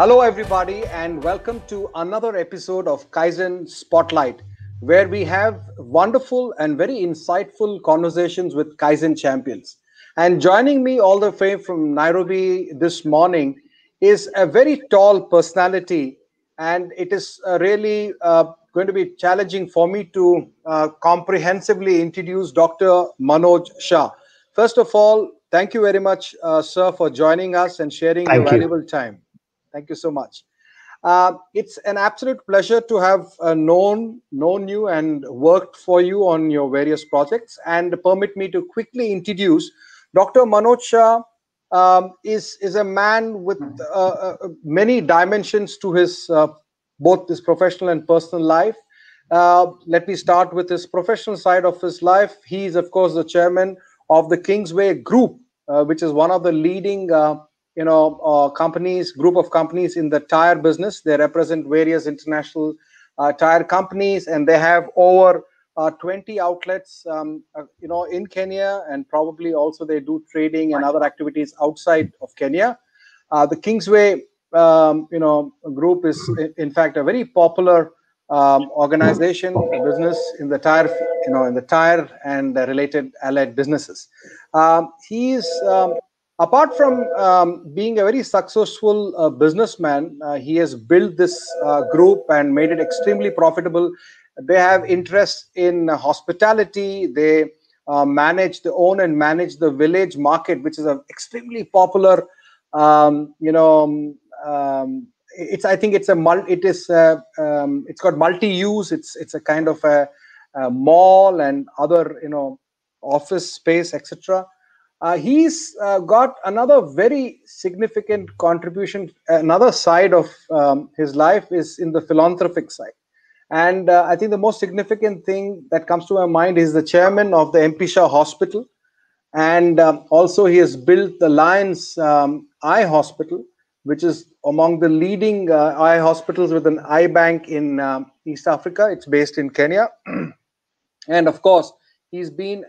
Hello, everybody, and welcome to another episode of Kaizen Spotlight, where we have wonderful and very insightful conversations with Kaizen champions. And joining me all the way from Nairobi this morning is a very tall personality, and it is uh, really uh, going to be challenging for me to uh, comprehensively introduce Dr. Manoj Shah. First of all, thank you very much, uh, sir, for joining us and sharing Thank your you. valuable time. Thank you so much. Uh, it's an absolute pleasure to have uh, known known you and worked for you on your various projects. And permit me to quickly introduce Dr. Manoj Shah. Um, is is a man with uh, uh, many dimensions to his uh, both his professional and personal life. Uh, let me start with his professional side of his life. He is, of course, the chairman of the Kingsway Group, uh, which is one of the leading, uh, you know, uh, companies, group of companies in the tire business. They represent various international uh, tire companies, and they have over uh, 20 outlets, um, uh, you know, in Kenya, and probably also they do trading and other activities outside of Kenya. Uh, the Kingsway, um, you know, group is in, fact a very popular um, organization, business in the tire, you know, in the tire and related allied businesses. Um, he is, um, apart from um, being a very successful uh, businessman, uh, he has built this uh, group and made it extremely profitable. They have interest in hospitality. They uh, manage, they own and manage the village market, which is an extremely popular, um, you know, um, it's i think it's a mul it is uh, um, it's got multi-use it's it's a kind of a, a mall and other you know office space etc uh, he's uh, got another very significant contribution another side of um, his life is in the philanthropic side and uh, i think the most significant thing that comes to my mind is the chairman of the mp shah hospital and um, also he has built the lions um, eye hospital which is among the leading uh, eye hospitals with an eye bank in um, East Africa. It's based in Kenya. and of course, he's been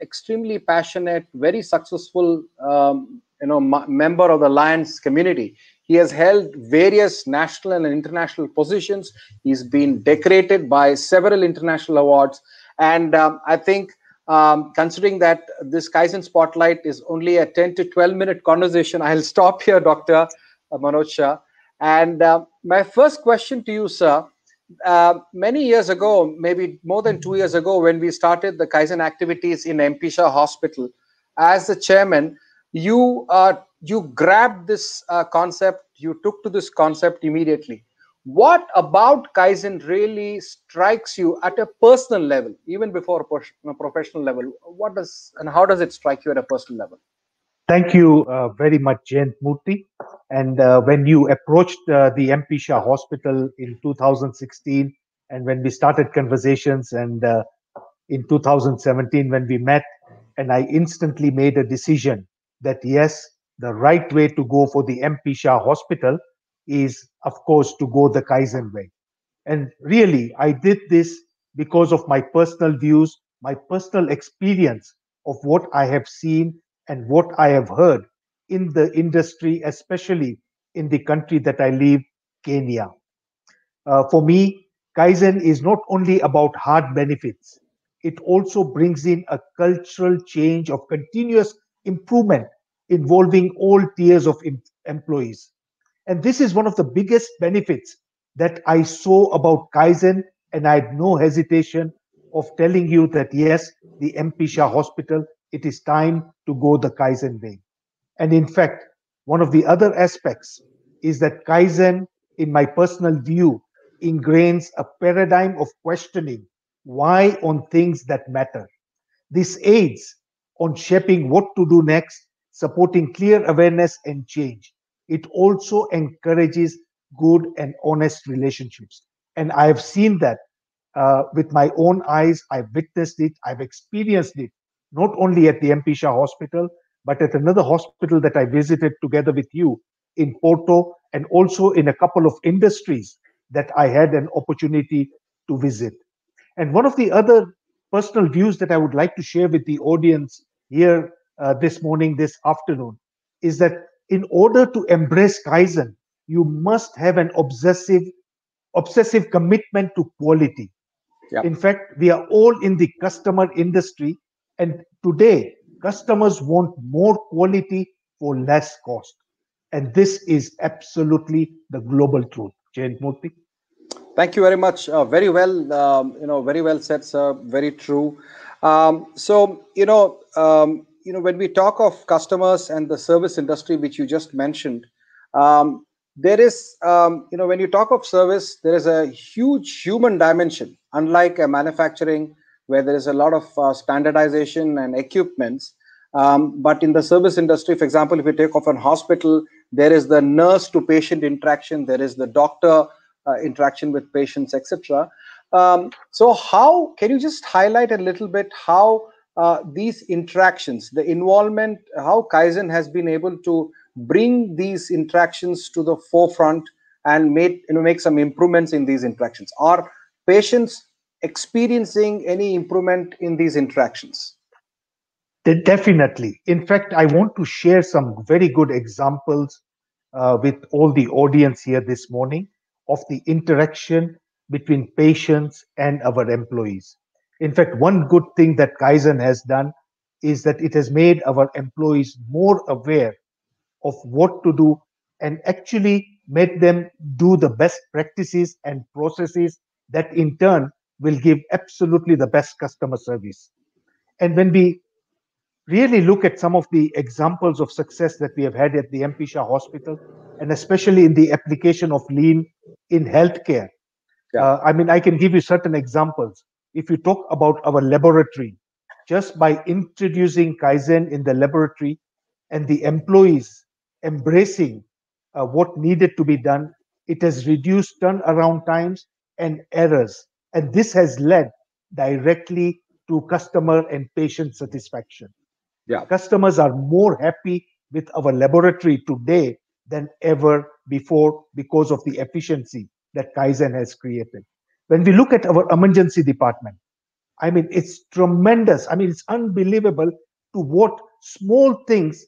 extremely passionate, very successful um, you know, member of the Lions community. He has held various national and international positions. He's been decorated by several international awards. And um, I think um, considering that this Kaizen Spotlight is only a 10 to 12 minute conversation, I'll stop here, Dr. Manoj Shah. And uh, my first question to you, sir, uh, many years ago, maybe more than two years ago, when we started the Kaizen activities in MP Shah Hospital, as the chairman, you uh, you grabbed this uh, concept, you took to this concept immediately. What about kaizen really strikes you at a personal level even before a, professional level? What does and how does it strike you at a personal level? Thank you uh, very much, Jayant Murthy. And uh, when you approached uh, the MP Shah Hospital in 2016, and when we started conversations, and uh, in 2017, when we met, and I instantly made a decision that yes, the right way to go for the MP Shah Hospital is, of course, to go the Kaizen way. And really, I did this because of my personal views, my personal experience of what I have seen and what I have heard in the industry, especially in the country that I live, Kenya. Uh, for me, Kaizen is not only about hard benefits, it also brings in a cultural change of continuous improvement involving all tiers of em- employees. And this is one of the biggest benefits that I saw about Kaizen, and I had no hesitation of telling you that yes, the MP Shah Hospital, it is time to go the Kaizen way. And in fact, one of the other aspects is that Kaizen, in my personal view, ingrains a paradigm of questioning why on things that matter. This aids on shaping what to do next, supporting clear awareness and change. It also encourages good and honest relationships. And I have seen that uh, with my own eyes. I've witnessed it, I've experienced it, not only at the MP Shah Hospital, but at another hospital that I visited together with you in Porto, and also in a couple of industries that I had an opportunity to visit. And one of the other personal views that I would like to share with the audience here uh, this morning, this afternoon, is that in order to embrace Kaizen, you must have an obsessive obsessive commitment to quality Yeah. in fact we are all in the customer industry and today customers want more quality for less cost and this is absolutely the global truth Jayant Murthy. Thank you very much. Uh, very well, um, you know, very well said, sir. Very true. Um, so, you know, um, you know, when we talk of customers and the service industry, which you just mentioned, um, there is, um, you know, when you talk of service, there is a huge human dimension. Unlike a manufacturing, where there is a lot of uh, standardization and equipments, um, but in the service industry, for example, if you take off an hospital, there is the nurse to patient interaction, there is the doctor uh, interaction with patients, etc. Um, so, how can you just highlight a little bit how uh, these interactions, the involvement, how Kaizen has been able to bring these interactions to the forefront and make you know make some improvements in these interactions? Are patients experiencing any improvement in these interactions? Definitely. In fact, I want to share some very good examples uh, with all the audience here this morning of the interaction between patients and our employees. In fact, one good thing that Kaizen has done is that it has made our employees more aware of what to do and actually made them do the best practices and processes that in turn will give absolutely the best customer service. And when we really look at some of the examples of success that we have had at the MP Shah Hospital, and especially in the application of lean in healthcare. Yeah. Uh, I mean, I can give you certain examples. If you talk about our laboratory, just by introducing Kaizen in the laboratory and the employees embracing uh, what needed to be done, it has reduced turnaround times and errors. And this has led directly to customer and patient satisfaction. Yeah. Customers are more happy with our laboratory today than ever before because of the efficiency that Kaizen has created. When we look at our emergency department, I mean, it's tremendous. I mean, it's unbelievable to what small things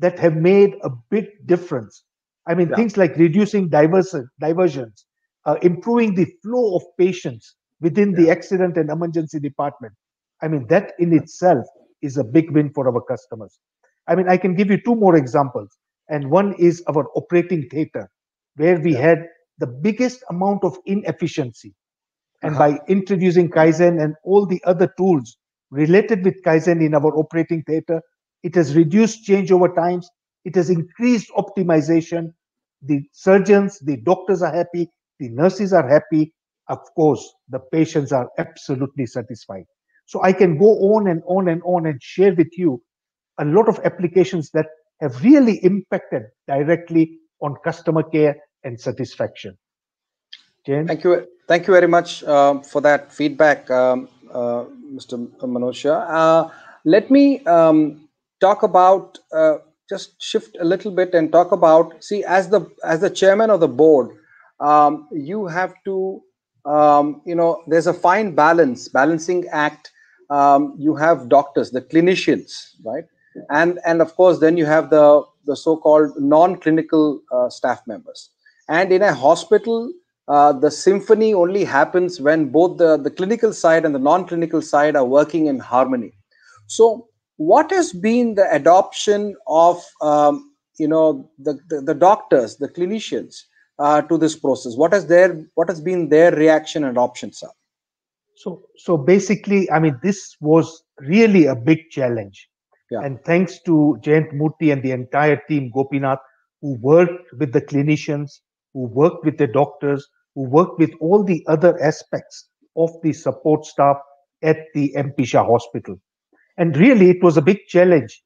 that have made a big difference. I mean, Yeah. things like reducing diverse, diversions, uh, improving the flow of patients within the accident and emergency department. I mean, that in itself is a big win for our customers. I mean, I can give you two more examples. And one is our operating theater, where we Yeah. had the biggest amount of inefficiency. And Uh-huh. by introducing Kaizen and all the other tools related with Kaizen in our operating theater, it has reduced changeover times, it has increased optimization. The surgeons, the doctors are happy, the nurses are happy. Of course, the patients are absolutely satisfied. So I can go on and on and on and share with you a lot of applications that have really impacted directly on customer care and satisfaction. Jane? Thank you. Thank you very much um, for that feedback, um, uh, Mr. Manoj Shah. Uh, let me um, talk about uh, just shift a little bit and talk about. See, as the as the chairman of the board, um, you have to, um, you know, there's a fine balance, balancing act. Um, you have doctors, the clinicians, right, and and of course then you have the the so-called non-clinical uh, staff members. And in a hospital, uh, the symphony only happens when both the, the clinical side and the non-clinical side are working in harmony. So, what has been the adoption of um, you know the, the, the doctors, the clinicians uh, to this process? What has their what has been their reaction and options sir? So, so basically, I mean, this was really a big challenge. Yeah. And thanks to Jayant Murthy and the entire team, Gopinath, who worked with the clinicians, who worked with the doctors, who worked with all the other aspects of the support staff at the MP Shah Hospital. And really, it was a big challenge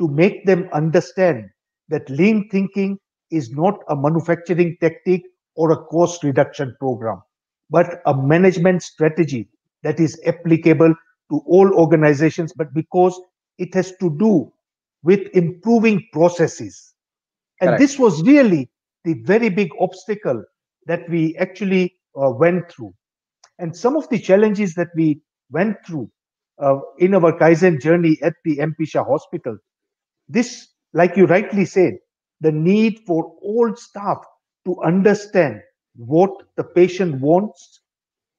to make them understand that lean thinking is not a manufacturing technique or a cost reduction program, but a management strategy that is applicable to all organizations, but because it has to do with improving processes. And Correct. this was really the very big obstacle that we actually uh, went through. And some of the challenges that we went through uh, in our Kaizen journey at the MP Shah Hospital, this, like you rightly said, the need for all staff to understand what the patient wants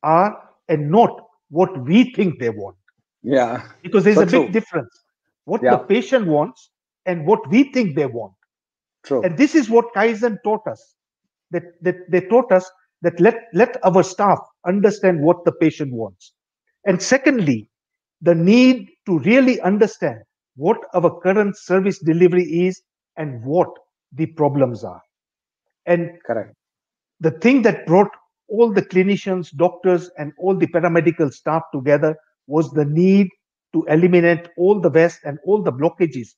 are and not what we think they want. Yeah. Because there's so a big true. difference. What yeah. the patient wants and what we think they want. True. And this is what Kaizen taught us. That, that they taught us that let, let our staff understand what the patient wants. And secondly, the need to really understand what our current service delivery is and what the problems are. And correct. The thing that brought all the clinicians, doctors, and all the paramedical staff together was the need to eliminate all the waste and all the blockages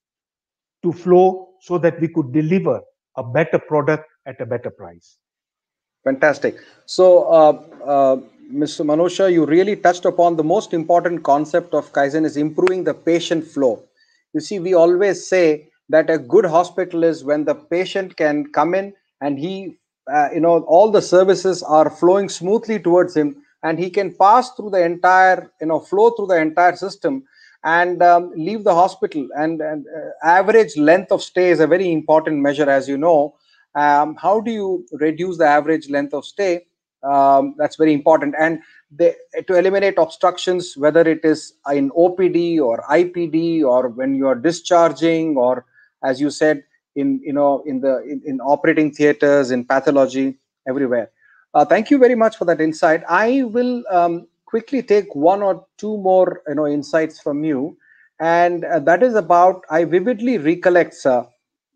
to flow so that we could deliver a better product at a better price. Fantastic. So, uh, uh, Mr. Manoj Shah, you really touched upon the most important concept of Kaizen is improving the patient flow. You see, we always say that a good hospital is when the patient can come in and he, uh, you know, all the services are flowing smoothly towards him and he can pass through the entire, you know, flow through the entire system and um, leave the hospital. And, and uh, average length of stay is a very important measure, as you know. Um, how do you reduce the average length of stay? Um, that's very important. And they, to eliminate obstructions, whether it is in OPD or IPD or when you are discharging or, as you said, in you know in the in, in operating theaters, in pathology, everywhere. Uh, thank you very much for that insight. I will um, quickly take one or two more you know insights from you and uh, that is about i vividly recollect sir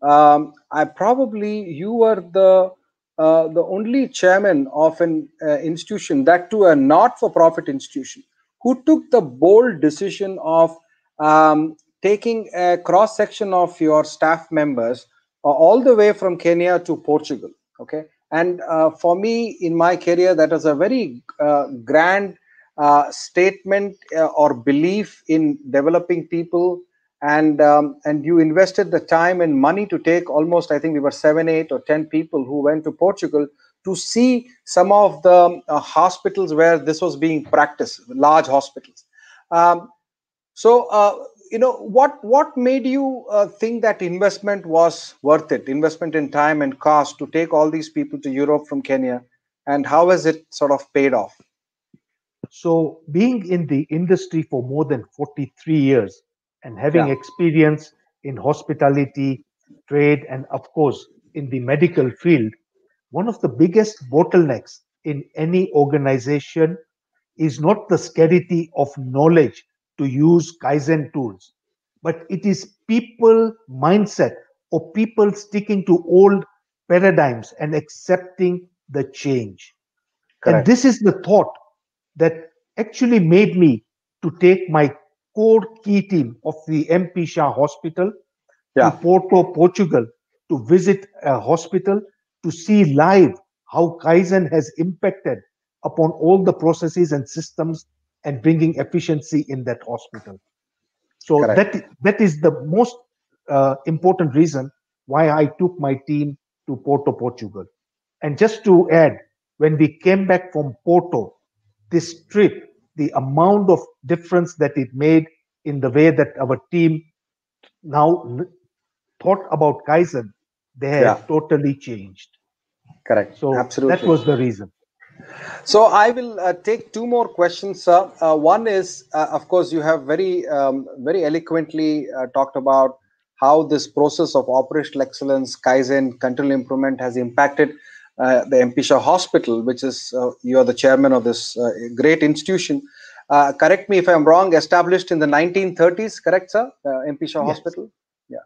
um, i probably you were the uh, the only chairman of an uh, institution that to a not-for-profit institution who took the bold decision of um, taking a cross section of your staff members uh, all the way from kenya to portugal okay? And uh, for me in my career that was a very uh, grand uh, statement uh, or belief in developing people. And um, and you invested the time and money to take almost i think we were seven eight or ten people who went to portugal to see some of the uh, hospitals where this was being practiced large hospitals. Um, so you know what what made you uh, think that investment was worth it investment in time and cost to take all these people to europe from kenya and how has it sort of paid off so, being in the industry for more than 43 years and having yeah. experience in hospitality, trade, and of course, in the medical field, one of the biggest bottlenecks in any organization is not the scarcity of knowledge to use Kaizen tools, but it is people mindset or people sticking to old paradigms and accepting the change. Correct. And this is the thought that actually made me to take my core key team of the MP Shah Hospital yeah. to Porto, Portugal, to visit a hospital to see live how Kaizen has impacted upon all the processes and systems and bringing efficiency in that hospital. So Correct. that that is the most uh, important reason why I took my team to Porto, Portugal. And just to add, when we came back from Porto, this trip, the amount of difference that it made in the way that our team now thought about Kaizen, they have yeah. totally changed. Correct. So Absolutely. that was the reason. So I will uh, take two more questions, sir. Uh, one is, uh, of course, you have very, um, very eloquently uh, talked about how this process of operational excellence, Kaizen, continual improvement has impacted uh, the MP Shah Hospital, which is uh, you are the chairman of this uh, great institution. Uh, correct me if I'm wrong. Established in the 1930s, correct, sir? MP Shah yes. Hospital. Yeah,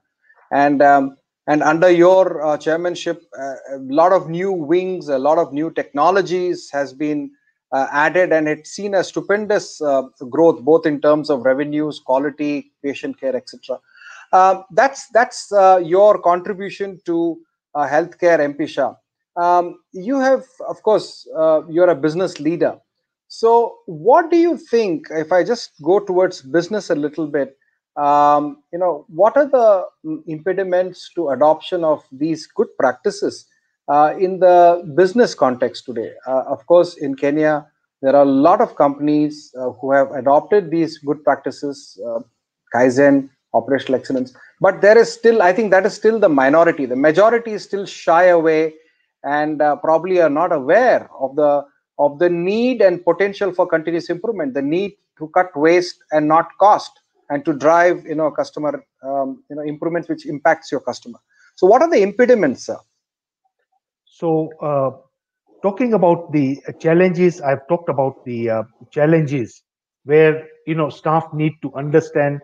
and um, and under your chairmanship, a lot of new wings, a lot of new technologies has been added, and it's seen a stupendous growth both in terms of revenues, quality, patient care, etc. Uh, that's that's uh, your contribution to uh, healthcare, MP Shah um, you have of course uh, you're a business leader so what do you think if i just go towards business a little bit um, you know what are the mm, impediments to adoption of these good practices uh, in the business context today? Uh, of course in kenya there are a lot of companies uh, who have adopted these good practices uh, kaizen operational excellence but there is still i think that is still the minority. The majority is still shy away and uh, probably are not aware of the of the need and potential for continuous improvement the need to cut waste and not cost and to drive you know customer um, you know improvements which impacts your customer. So what are the impediments sir? So uh, talking about the challenges i've talked about the uh, challenges where you know staff need to understand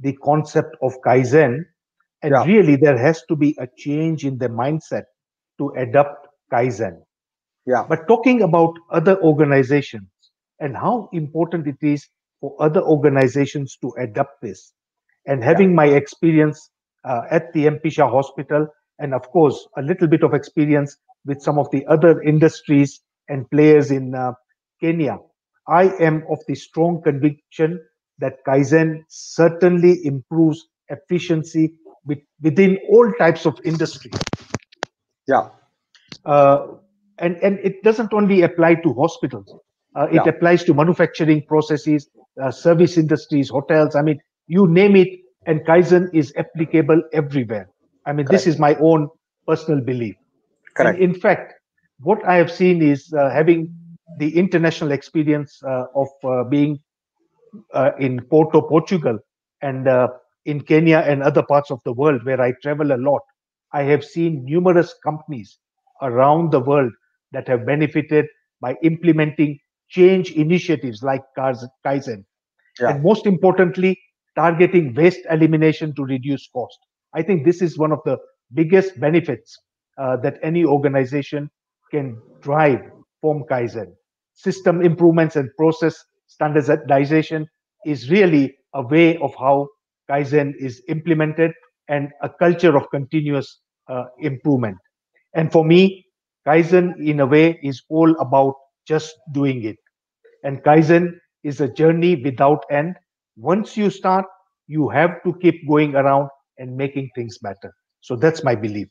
the concept of kaizen. And yeah. really there has to be a change in the mindset to adopt kaizen. Yeah. But talking about other organizations and how important it is for other organizations to adopt this and having yeah. my experience uh, at the mp shah hospital and of course a little bit of experience with some of the other industries and players in uh, kenya I am of the strong conviction that Kaizen certainly improves efficiency with, within all types of industry. Yeah. Uh, and, and it doesn't only apply to hospitals. Uh, it yeah. applies to manufacturing processes, uh, service industries, hotels. I mean, you name it, and Kaizen is applicable everywhere. I mean, Correct. this is my own personal belief. Correct. And in fact, what I have seen is uh, having the international experience uh, of uh, being uh, in Porto, Portugal, and in Kenya and other parts of the world where I travel a lot, I have seen numerous companies around the world that have benefited by implementing change initiatives like Kaizen. Yeah. And most importantly, targeting waste elimination to reduce cost. I think this is one of the biggest benefits uh, that any organization can drive from Kaizen system improvements and process standardization is really a way of how Kaizen is implemented and a culture of continuous uh, improvement. And for me, Kaizen, in a way, is all about just doing it. And Kaizen is a journey without end. Once you start, you have to keep going around and making things better. So that's my belief.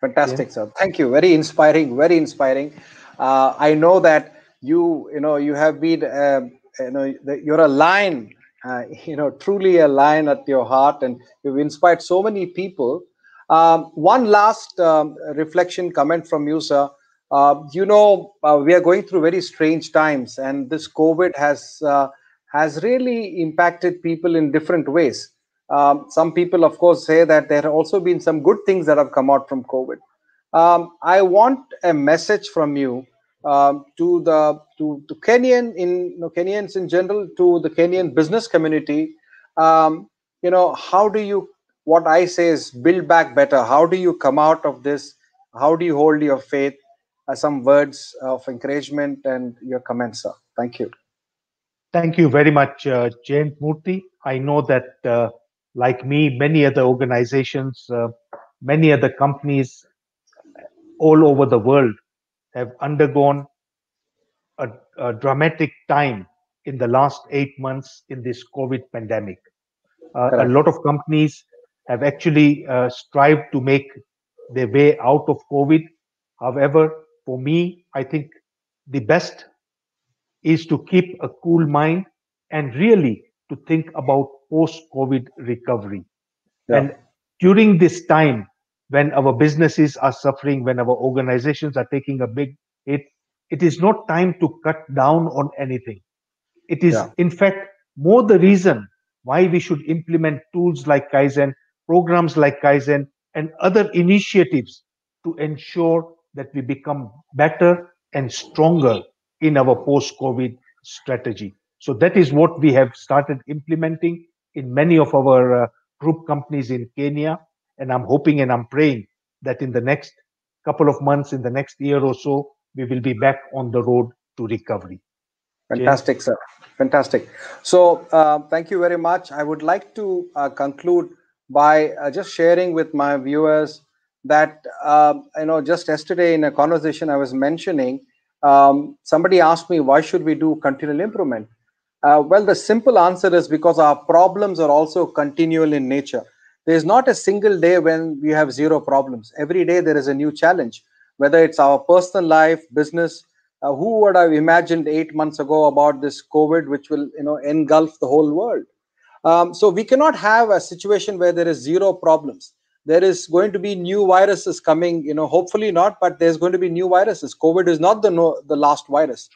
Fantastic, yeah. sir. Thank you. Very inspiring. Very inspiring. Uh, I know that you you know you have been uh, you know you're a lion uh, you know truly a lion at your heart and you've inspired so many people um, one last um, reflection comment from you sir uh, you know uh, we are going through very strange times and this covid has uh, has really impacted people in different ways um, some people of course say that there have also been some good things that have come out from covid um, i want a message from you um, to the to, to Kenyan in you know, Kenyans in general to the Kenyan business community. Um, you know, how do you? What I say is build back better. How do you come out of this? How do you hold your faith? Uh, some words of encouragement and your comments, sir. Thank you. Thank you very much, uh, Jayant Murthy. I know that, uh, like me, many other organizations, uh, many other companies all over the world have undergone a, a dramatic time in the last eight months in this COVID pandemic. Uh, a lot of companies have actually uh, strived to make their way out of COVID. However, for me, I think the best is to keep a cool mind and really to think about post-COVID recovery. Yeah. And during this time, when our businesses are suffering, when our organizations are taking a big hit, it is not time to cut down on anything. It is, yeah. in fact, more the reason why we should implement tools like Kaizen, programs like Kaizen, and other initiatives to ensure that we become better and stronger in our post COVID strategy. So that is what we have started implementing in many of our uh, group companies in Kenya and I'm hoping and I'm praying that in the next couple of months, in the next year or so, we will be back on the road to recovery. Fantastic, James? sir. Fantastic. So, uh, thank you very much. I would like to uh, conclude by uh, just sharing with my viewers that, um, you know, just yesterday in a conversation I was mentioning, um, somebody asked me, why should we do continual improvement? Uh, well, the simple answer is because our problems are also continual in nature. There's not a single day when we have zero problems. Every day there is a new challenge whether it's our personal life business. Uh, who would have imagined eight months ago about this covid which will you know engulf the whole world? Um, so we cannot have a situation where there is zero problems there is going to be new viruses coming you know hopefully not but there's going to be new viruses. Covid is not the no, the last virus.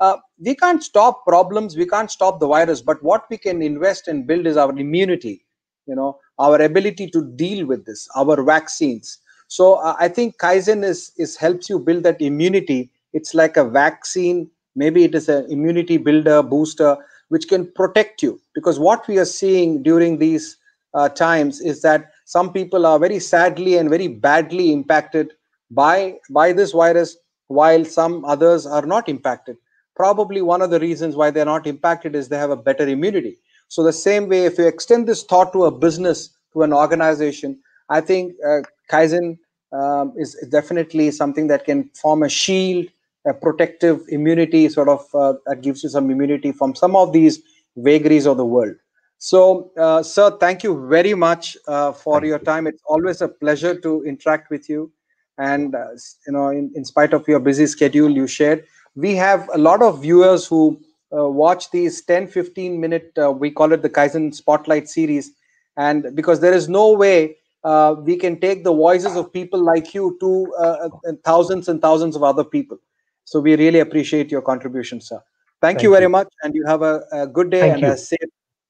Uh, we can't stop problems we can't stop the virus but what we can invest and build is our immunity you know our ability to deal with this our vaccines. So uh, i think kaizen is is helps you build that immunity. It's like a vaccine. Maybe it is an immunity builder booster which can protect you. Because what we are seeing during these uh, times is that some people are very sadly and very badly impacted by by this virus while some others are not impacted. Probably one of the reasons why they're not impacted is they have a better immunity. So the same way if you extend this thought to a business to an organization i think uh, kaizen um, is definitely something that can form a shield a protective immunity sort of uh, that gives you some immunity from some of these vagaries of the world so, uh, sir, thank you very much uh, for thank your you. time. It's always a pleasure to interact with you. And, uh, you know, in, in spite of your busy schedule you shared, we have a lot of viewers who uh, watch these 10, 15 minute, uh, we call it the Kaizen Spotlight series. And because there is no way uh, we can take the voices of people like you to thousands and thousands of other people. So we really appreciate your contribution, sir. Thank, Thank you very you. much. And you have a, a good day Thank and you. a safe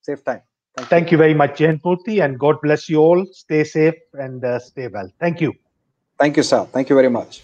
safe time. Thank, Thank you. you. very much, Jayant Murthy, and God bless you all. Stay safe and uh, stay well. Thank you. Thank you, sir. Thank you very much.